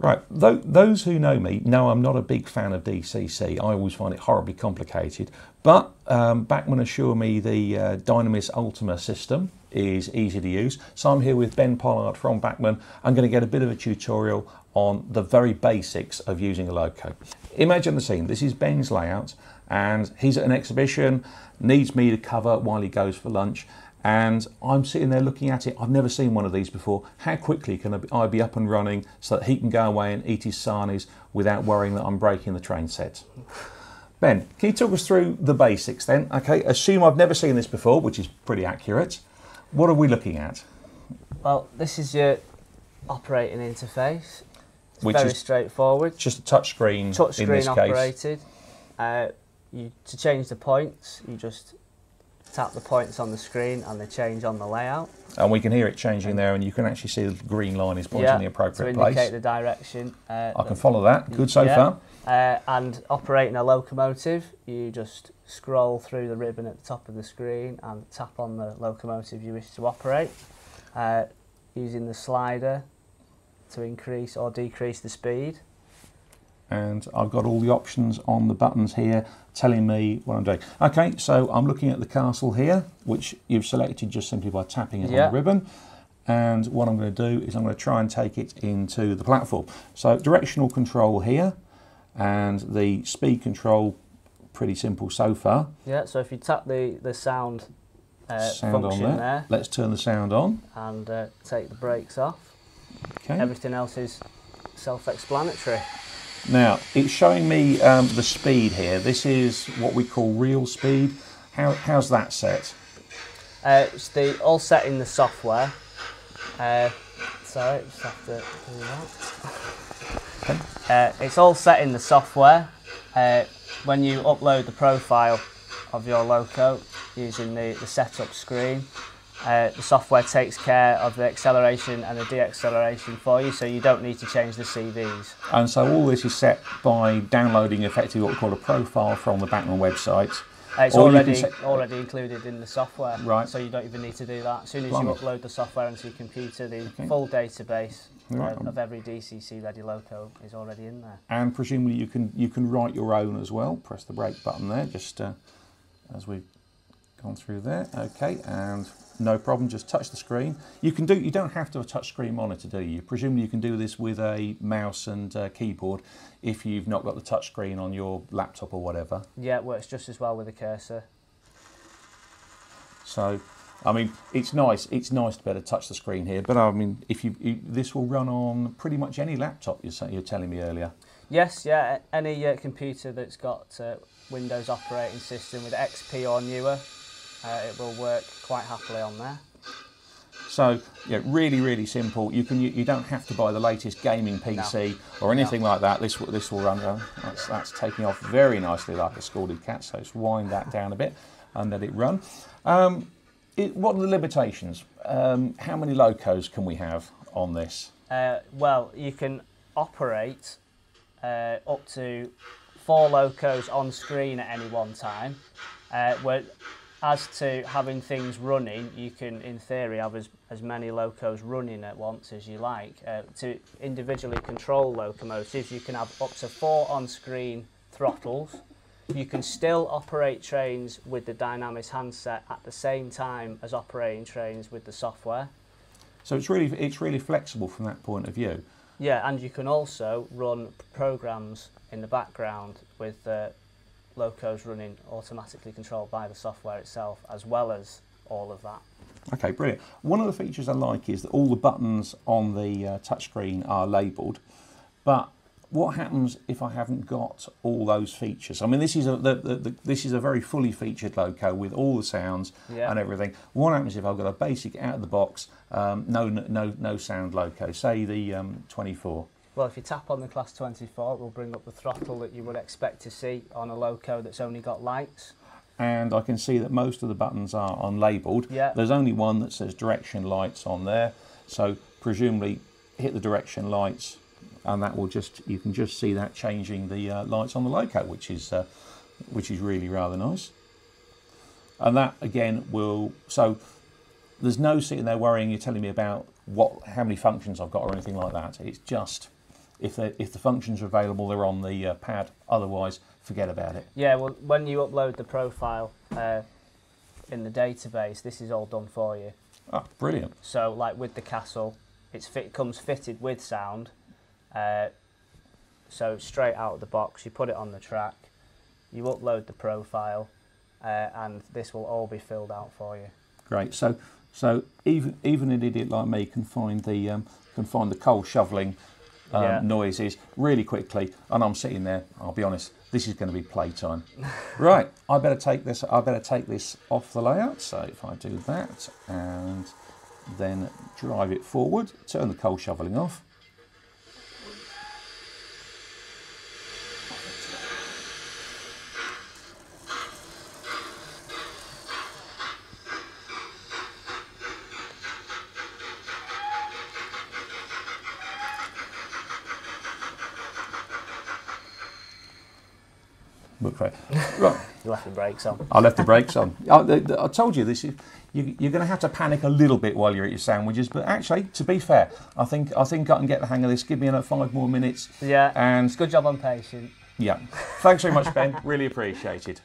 Right, Th- those who know me know I'm not a big fan of DCC. I always find it horribly complicated. But um, Bachmann assure me the uh, Dynamis Ultima system is easy to use. So I'm here with Ben Pollard from Bachmann. I'm going to get a bit of a tutorial on the very basics of using a loco. Imagine the scene. This is Ben's layout and he's at an exhibition, needs me to cover while he goes for lunch and I'm sitting there looking at it. I've never seen one of these before. How quickly can I be up and running so that he can go away and eat his sarnies without worrying that I'm breaking the train set? Ben, can you talk us through the basics then? Okay, assume I've never seen this before, which is pretty accurate. What are we looking at? Well, this is your operating interface. It's Which very is straightforward. Just a touch screen Touch in screen this case. operated. Uh, you to change the points, you just tap the points on the screen and they change on the layout. And we can hear it changing there and you can actually see the green line is pointing yeah, in the appropriate place. to indicate place. the direction. Uh, I can follow that. Good so yeah. far. Uh, and operating a locomotive, you just scroll through the ribbon at the top of the screen and tap on the locomotive you wish to operate. Uh, using the slider to increase or decrease the speed. And I've got all the options on the buttons here telling me what I'm doing. Okay, so I'm looking at the castle here, which you've selected just simply by tapping it Yeah. on the ribbon. And what I'm going to do is I'm going to try and take it into the platform. So directional control here, and the speed control, pretty simple so far. Yeah, so if you tap the, the sound, uh, sound on function there. there, Let's turn the sound on. and uh, take the brakes off, Okay. everything else is self-explanatory. Now, it's showing me um, the speed here. This is what we call real speed. How, how's that set? Uh, it's the all set in the software. Uh, sorry, just have to do that. Uh, it's all set in the software. Uh, when you upload the profile of your loco using the, the setup screen, uh, the software takes care of the acceleration and the deacceleration for you, so you don't need to change the CVs. And so all this is set by downloading effectively what we call a profile from the Bachmann website. Uh, it's Or already set- already included in the software, Right. so you don't even need to do that. As soon as you upload the software onto your computer, the Okay. full database Right. of, of every DCC ready loco is already in there. And presumably you can you can write your own as well. Press the brake button there, just uh, as we've gone through there. Okay, and no problem. Just touch the screen. You can do. You don't have to have a touch screen monitor, do you? Presumably you can do this with a mouse and uh, keyboard if you've not got the touch screen on your laptop or whatever. Yeah, it works just as well with a cursor. So, I mean, it's nice. It's nice to be able to touch the screen here. But I mean, if you, you this will run on pretty much any laptop. You're, you're telling me earlier. Yes, yeah, any uh, computer that's got uh, Windows operating system with XP or newer, uh, it will work quite happily on there. So, yeah, really, really simple. You can you, you don't have to buy the latest gaming PC or anything like that. This will this will run. Uh, that's that's taking off very nicely like a scalded cat. So let's wind that down a bit and let it run. Um, it, what are the limitations? Um, how many locos can we have on this? Uh, well, you can operate uh, up to four locos on screen at any one time. Uh, where, as to having things running, you can, in theory, have as, as many locos running at once as you like. Uh, to individually control locomotives, you can have up to four on-screen throttles. You can still operate trains with the Dynamis handset at the same time as operating trains with the software. So it's really it's really flexible from that point of view. Yeah, and you can also run programs in the background with uh, locos running automatically controlled by the software itself, as well as all of that. Okay, brilliant. One of the features I like is that all the buttons on the uh, touchscreen are labelled, but what happens if I haven't got all those features? I mean, this is a the, the, the, this is a very fully featured loco with all the sounds Yeah. and everything. What happens if I've got a basic out of the box, um, no no no sound loco? Say the um, 24. Well, if you tap on the Class 24, it will bring up the throttle that you would expect to see on a loco that's only got lights. and I can see that most of the buttons are unlabeled. Yeah. There's only one that says direction lights on there, so presumably hit the direction lights, and that will just you can just see that changing the uh, lights on the loco, which is uh, which is really rather nice. And that again will so there's no sitting there worrying you're telling me about what how many functions I've got or anything like that. It's just if the if the functions are available, they're on the uh, pad. Otherwise, forget about it. Yeah, well, when you upload the profile uh, in the database, this is all done for you. Oh, brilliant! So, like with the castle, it's fit comes fitted with sound. Uh, so straight out of the box, you put it on the track, you upload the profile, uh, and this will all be filled out for you. Great. So so even even an idiot like me can find the um, can find the coal shoveling um, Yeah. noises really quickly, and I'm sitting there. I'll be honest. This is going to be playtime. right. I better take this. I better take this off the layout. So if I do that and then drive it forward, turn the coal shoveling off. Look for it. Right. You left the brakes on. I left the brakes on. I, th- th- I told you this. Is, you, you're going to have to panic a little bit while you're at your sandwiches, but actually, to be fair, I think I think I can get the hang of this. Give me another five more minutes, Yeah, and good job on patient. yeah. Thanks very much, Ben. really appreciated.